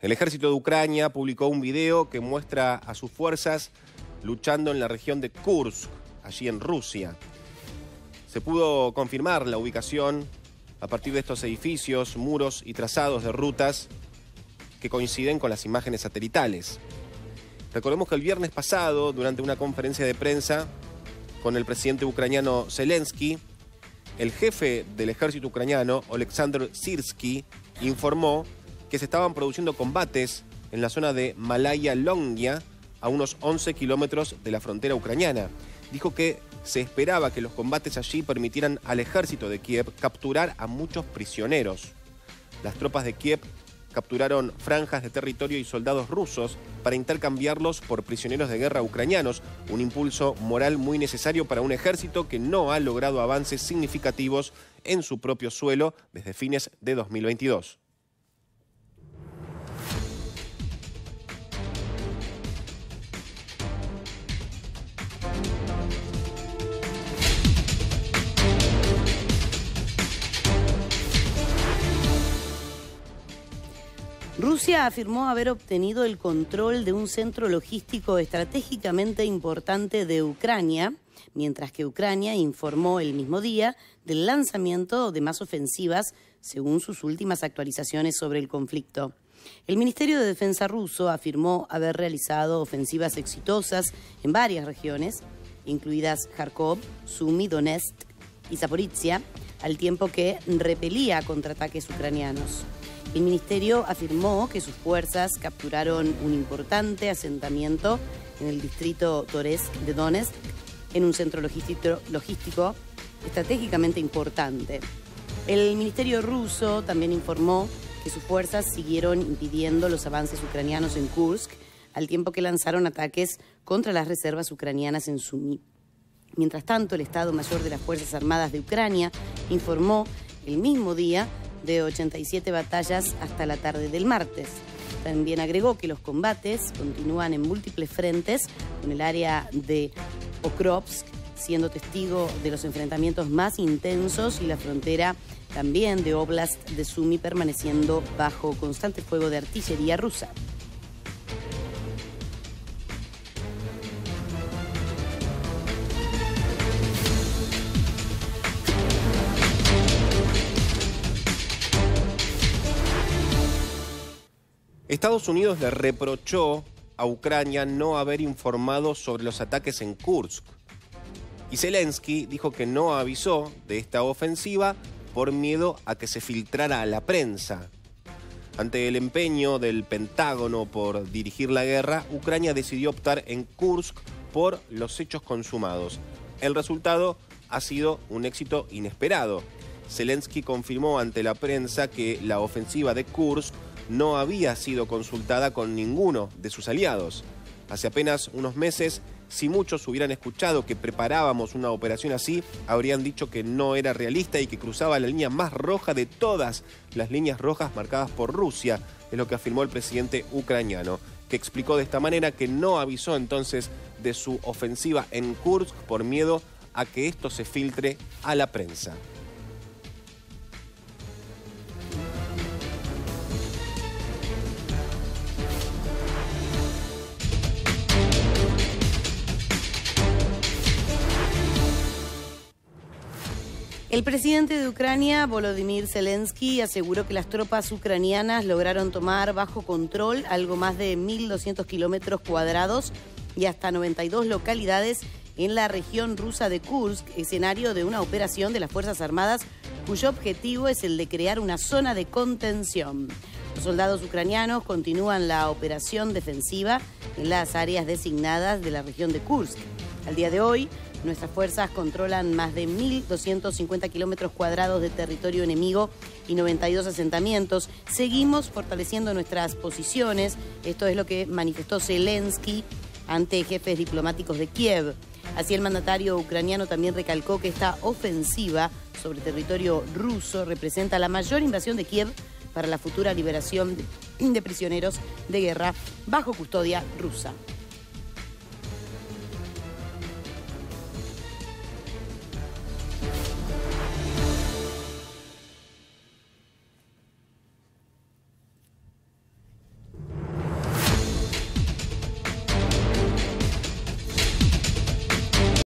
El ejército de Ucrania publicó un video que muestra a sus fuerzas luchando en la región de Kursk, allí en Rusia. Se pudo confirmar la ubicación a partir de estos edificios, muros y trazados de rutas que coinciden con las imágenes satelitales. Recordemos que el viernes pasado, durante una conferencia de prensa con el presidente ucraniano Zelensky, el jefe del ejército ucraniano, Oleksandr Sirsky, informó que se estaban produciendo combates en la zona de Malaya Longia, a unos 11 kilómetros de la frontera ucraniana. Dijo que se esperaba que los combates allí permitieran al ejército de Kiev capturar a muchos prisioneros. Las tropas de Kiev capturaron franjas de territorio y soldados rusos para intercambiarlos por prisioneros de guerra ucranianos, un impulso moral muy necesario para un ejército que no ha logrado avances significativos en su propio suelo desde fines de 2022. Rusia afirmó haber obtenido el control de un centro logístico estratégicamente importante de Ucrania, mientras que Ucrania informó el mismo día del lanzamiento de más ofensivas según sus últimas actualizaciones sobre el conflicto. El Ministerio de Defensa ruso afirmó haber realizado ofensivas exitosas en varias regiones, incluidas Kharkov, Sumy, Donetsk y Zaporizhia, al tiempo que repelía contraataques ucranianos. El ministerio afirmó que sus fuerzas capturaron un importante asentamiento en el distrito Toresk de Donetsk, en un centro logístico, estratégicamente importante. El ministerio ruso también informó que sus fuerzas siguieron impidiendo los avances ucranianos en Kursk, al tiempo que lanzaron ataques contra las reservas ucranianas en Sumy. Mientras tanto, el Estado Mayor de las Fuerzas Armadas de Ucrania informó el mismo día de 87 batallas hasta la tarde del martes. También agregó que los combates continúan en múltiples frentes en el área de Okrovsk, siendo testigo de los enfrentamientos más intensos y la frontera también de Oblast de Sumy permaneciendo bajo constante fuego de artillería rusa. Estados Unidos le reprochó a Ucrania no haber informado sobre los ataques en Kursk. Y Zelensky dijo que no avisó de esta ofensiva por miedo a que se filtrara a la prensa. Ante el empeño del Pentágono por dirigir la guerra, Ucrania decidió optar en Kursk por los hechos consumados. El resultado ha sido un éxito inesperado. Zelensky confirmó ante la prensa que la ofensiva de Kursk no había sido consultada con ninguno de sus aliados. Hace apenas unos meses, si muchos hubieran escuchado que preparábamos una operación así, habrían dicho que no era realista y que cruzaba la línea más roja de todas las líneas rojas marcadas por Rusia, es lo que afirmó el presidente ucraniano, que explicó de esta manera que no avisó entonces de su ofensiva en Kursk por miedo a que esto se filtre a la prensa. El presidente de Ucrania, Volodymyr Zelensky, aseguró que las tropas ucranianas lograron tomar bajo control algo más de 1.200 kilómetros cuadrados y hasta 92 localidades en la región rusa de Kursk, escenario de una operación de las Fuerzas Armadas cuyo objetivo es el de crear una zona de contención. Los soldados ucranianos continúan la operación defensiva en las áreas designadas de la región de Kursk. Al día de hoy, Nuestras fuerzas controlan más de 1.250 kilómetros cuadrados de territorio enemigo y 92 asentamientos. Seguimos fortaleciendo nuestras posiciones. Esto es lo que manifestó Zelensky ante jefes diplomáticos de Kiev. Así el mandatario ucraniano también recalcó que esta ofensiva sobre territorio ruso representa la mayor invasión de Kiev para la futura liberación de prisioneros de guerra bajo custodia rusa.